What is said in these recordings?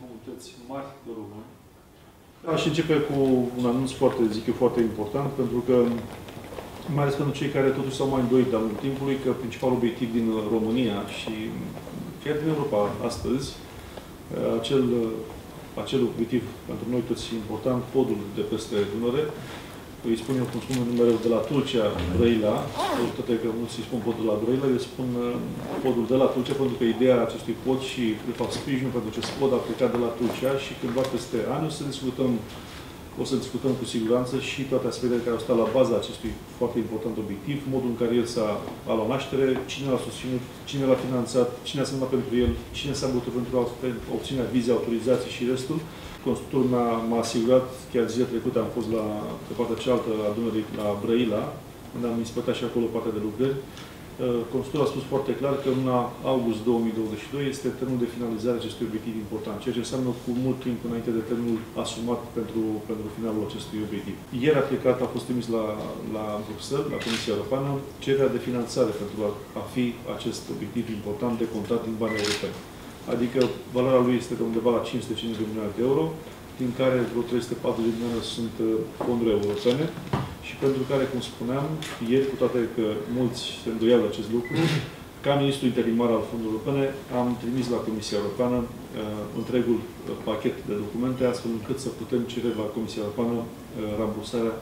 comunități mari de români. Aș începe cu un anunț foarte, zic eu, foarte important, pentru că mai ales pentru cei care totuși s-au mai îndoit de-a lungul timpului că principalul obiectiv din România și chiar din Europa astăzi, acel, acel obiectiv pentru noi toți important, podul de peste Dunăre, îi spun eu cum spun mereu de la Tulcea, Brăila, cu toate că mulți îi spun podul la Brăila, eu spun uh, podul de la Tulcea, pentru că ideea acestui pod și, de fapt, sprijinul pentru acest pod a plecat de la Tulcea și cândva peste ani o să discutăm o să discutăm cu siguranță și toate aspectele care au stat la baza acestui foarte important obiectiv, modul în care el s-a luat naștere, cine l-a susținut, cine l-a finanțat, cine a semnat pentru el, cine s-a bătut pentru obținerea vize, autorizații și restul. Constructorul m-a asigurat, chiar zilele trecute am fost la, pe partea cealaltă a Dunării, la Brăila, unde am inspectat și acolo partea de lucrări. Uh, constructorul a spus foarte clar că în luna august 2022 este termenul de finalizare acestui obiectiv important, ceea ce înseamnă cu mult timp înainte de termenul asumat pentru, pentru finalul acestui obiectiv. Ieri a plecat, a fost trimis la, la Bruxelles, la Comisia Europeană, cererea de finanțare pentru a, a fi acest obiectiv important de contat din bani europeni adică valoarea lui este de undeva la 550 de milioane de euro, din care vreo 340 de milioane sunt uh, fonduri europene și pentru care, cum spuneam, ieri, cu toate că mulți se îndoiau acest lucru, ca ministru interimar al fondurilor europene, am trimis la Comisia Europeană uh, întregul uh, pachet de documente, astfel încât să putem cere la Comisia Europeană uh, rambursarea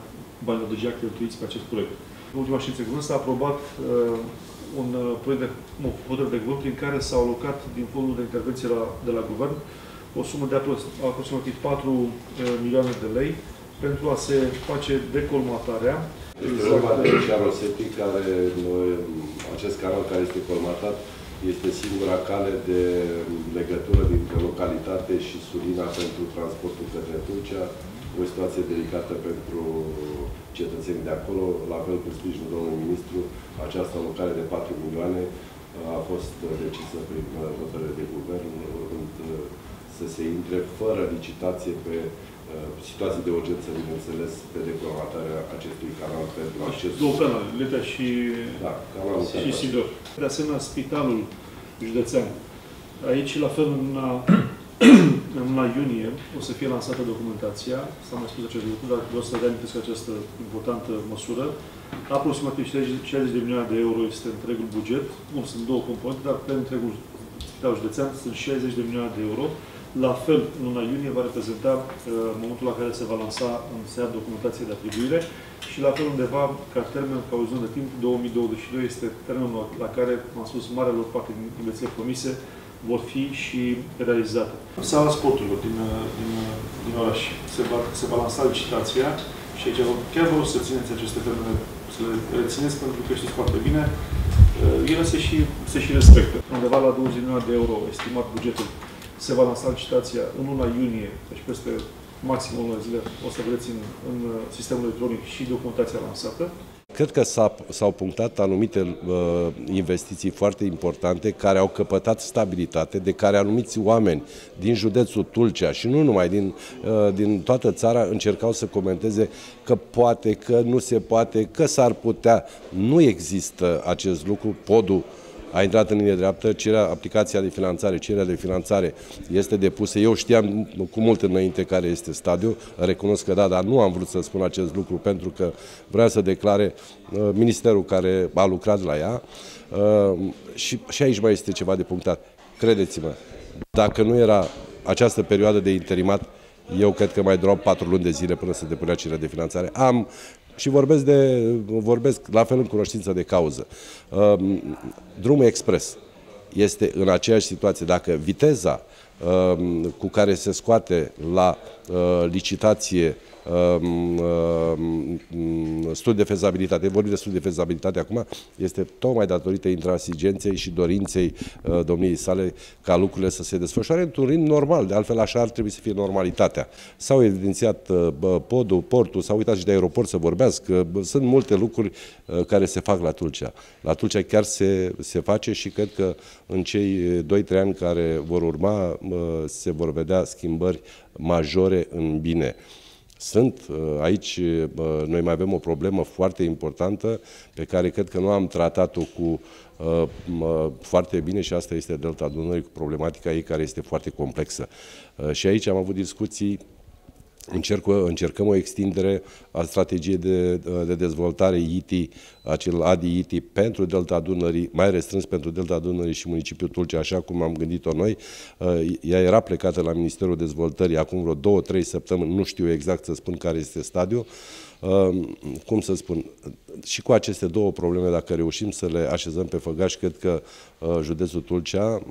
banilor deja cheltuiți pe acest proiect. În ultima ședință s-a aprobat uh, un uh, proiect de hotărâre de guvern prin care s-au alocat din fondul de intervenție la, de la guvern o sumă de aproximativ 4 uh, milioane de lei pentru a se face decolmatarea. Este vorba de Rosetti, care acest canal care este colmatat este singura cale de legătură dintre localitate și Surina pentru transportul către Turcia, o situație delicată pentru cetățenii de acolo, la fel cu sprijinul domnului ministru, această alocare de 4 milioane a fost decisă prin hotărâre de guvern, urmând să se intre fără licitație pe situații de urgență, bineînțeles, pe declamatarea acestui canal pentru acest... Două canale, Letea și, da, canalul și Sidor. De asemenea, spitalul județean. Aici, la fel, în în luna iunie o să fie lansată documentația, s-a mai spus acest lucru, dar vreau să reamintesc această importantă măsură. Aproximativ 60 de milioane de euro este întregul buget. Bun, sunt două componente, dar pe întregul spital județean sunt 60 de milioane de euro. La fel, în luna iunie va reprezenta uh, momentul la care se va lansa în SEA documentație de atribuire și la fel undeva, ca termen, ca o zonă de timp, 2022 este termenul la care, am spus, marelor parte din investiții promise vor fi și realizate. Sala sporturilor din, din, din oraș se va, se va lansa licitația și aici chiar vreau să țineți aceste termene, să le rețineți pentru că știți foarte bine, uh, ele se și, se și respectă. Undeva la 20 milioane de euro estimat bugetul se va lansa licitația în luna iunie, deci peste maxim o lună zile o să vedeți în, în sistemul electronic și documentația lansată. Cred că s-au punctat anumite uh, investiții foarte importante care au căpătat stabilitate, de care anumiți oameni din județul Tulcea și nu numai din, uh, din toată țara încercau să comenteze că poate, că nu se poate, că s-ar putea. Nu există acest lucru, podul uh, a intrat în linie dreaptă, cererea, aplicația de finanțare, cererea de finanțare este depusă. Eu știam cu mult înainte care este stadiul, recunosc că da, dar nu am vrut să spun acest lucru pentru că vreau să declare uh, ministerul care a lucrat la ea uh, și, și aici mai este ceva de punctat. Credeți-mă, dacă nu era această perioadă de interimat, eu cred că mai durau patru luni de zile până să depunea cererea de finanțare. Am și vorbesc, de, vorbesc la fel în cunoștință de cauză. Um, drumul expres este în aceeași situație. Dacă viteza um, cu care se scoate la uh, licitație Um, um, studiu de fezabilitate. Vorbim de studiu de fezabilitate acum, este tocmai datorită intransigenței și dorinței uh, domniei sale ca lucrurile să se desfășoare într-un ritm normal, de altfel așa ar trebui să fie normalitatea. S-au evidențiat uh, podul, portul, s-au uitat și de aeroport să vorbească, sunt multe lucruri uh, care se fac la Tulcea. La Tulcea chiar se, se face și cred că în cei 2-3 ani care vor urma se vor vedea schimbări majore în bine. sunt. Aici noi mai avem o problemă foarte importantă pe care cred că nu am tratat-o cu foarte bine și asta este Delta Dunării cu problematica ei care este foarte complexă. Și aici am avut discuții Încerc, încercăm o extindere a strategiei de, de dezvoltare ITI, acel ADI-ITI pentru Delta Dunării, mai restrâns pentru Delta Dunării și municipiul Tulcea, așa cum am gândit-o noi. Ea era plecată la Ministerul Dezvoltării acum vreo două, trei săptămâni, nu știu exact să spun care este stadiul. Cum să spun, și cu aceste două probleme, dacă reușim să le așezăm pe făgaș, cred că județul Tulcea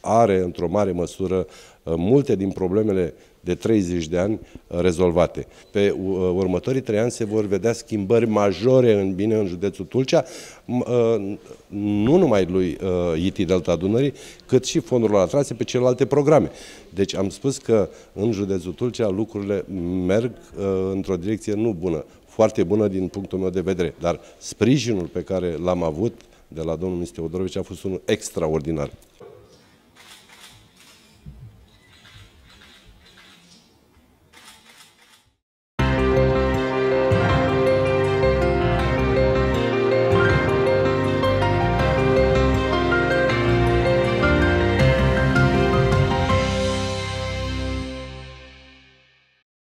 are într-o mare măsură multe din problemele de 30 de ani uh, rezolvate. Pe uh, următorii trei ani se vor vedea schimbări majore în bine în județul Tulcea, uh, nu numai lui IT Delta Dunării, cât și fondurilor atrase pe celelalte programe. Deci am spus că în județul Tulcea lucrurile merg într-o direcție nu bună, foarte bună din punctul meu de vedere, dar sprijinul pe care l-am avut de la domnul ministru Teodorovici a fost unul extraordinar.